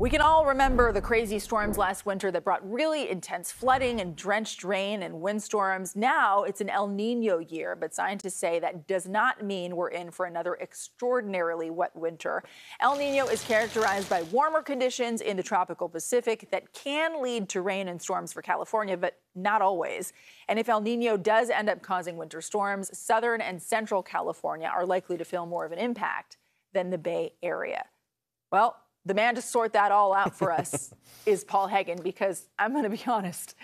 We can all remember the crazy storms last winter that brought really intense flooding and drenched rain and windstorms. Now it's an El Nino year, but scientists say that does not mean we're in for another extraordinarily wet winter. El Nino is characterized by warmer conditions in the tropical Pacific that can lead to rain and storms for California, but not always. And if El Nino does end up causing winter storms, southern and central California are likely to feel more of an impact than the Bay Area. Well, the man to sort that all out for us is Paul Heggen, because I'm going to be honest.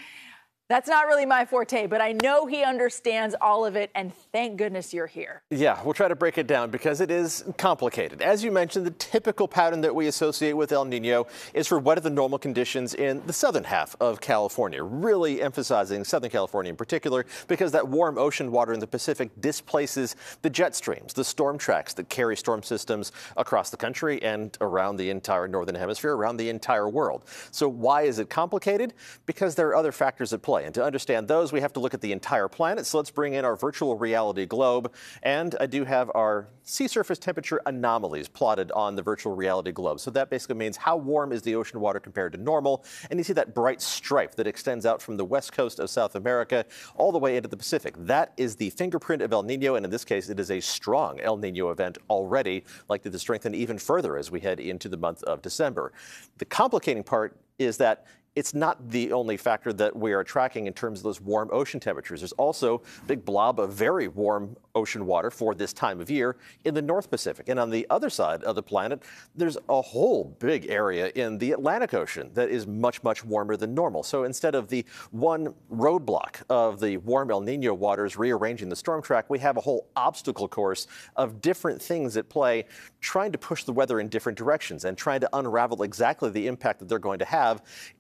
That's not really my forte, but I know he understands all of it, and thank goodness you're here. Yeah, we'll try to break it down because it is complicated. As you mentioned, the typical pattern that we associate with El Nino is for wetter than normal conditions in the southern half of California, really emphasizing Southern California in particular, because that warm ocean water in the Pacific displaces the jet streams, the storm tracks that carry storm systems across the country and around the entire northern hemisphere, around the entire world. So why is it complicated? Because there are other factors at play play. And to understand those, we have to look at the entire planet. So let's bring in our virtual reality globe. And I do have our sea surface temperature anomalies plotted on the virtual reality globe. So that basically means how warm is the ocean water compared to normal. And you see that bright stripe that extends out from the west coast of South America all the way into the Pacific. That is the fingerprint of El Nino. And in this case, it is a strong El Nino event already, likely to strengthen even further as we head into the month of December. The complicating part is that it's not the only factor that we are tracking in terms of those warm ocean temperatures. There's also a big blob of very warm ocean water for this time of year in the North Pacific. And on the other side of the planet, there's a whole big area in the Atlantic Ocean that is much, much warmer than normal. So instead of the one roadblock of the warm El Nino waters rearranging the storm track, we have a whole obstacle course of different things at play, trying to push the weather in different directions and trying to unravel exactly the impact that they're going to have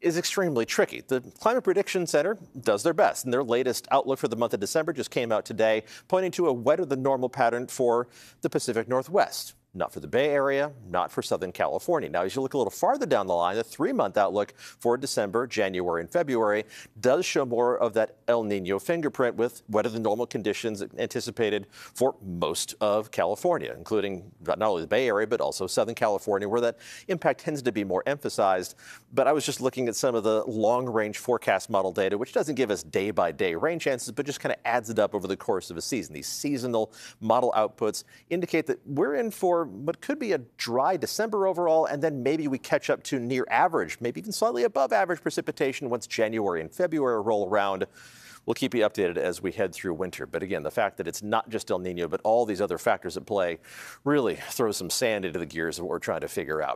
is extremely tricky. The Climate Prediction Center does their best, and their latest outlook for the month of December just came out today, pointing to a wetter than normal pattern for the Pacific Northwest not for the Bay Area, not for Southern California. Now, as you look a little farther down the line, the three month outlook for December, January, and February does show more of that El Nino fingerprint with wetter than normal conditions anticipated for most of California, including not only the Bay Area, but also Southern California, where that impact tends to be more emphasized. But I was just looking at some of the long range forecast model data, which doesn't give us day by day rain chances, but just kind of adds it up over the course of a season. These seasonal model outputs indicate that we're in for what could be a dry December overall, and then maybe we catch up to near average, maybe even slightly above average precipitation once January and February roll around. We'll keep you updated as we head through winter. But again, the fact that it's not just El Nino, but all these other factors at play really throws some sand into the gears of what we're trying to figure out.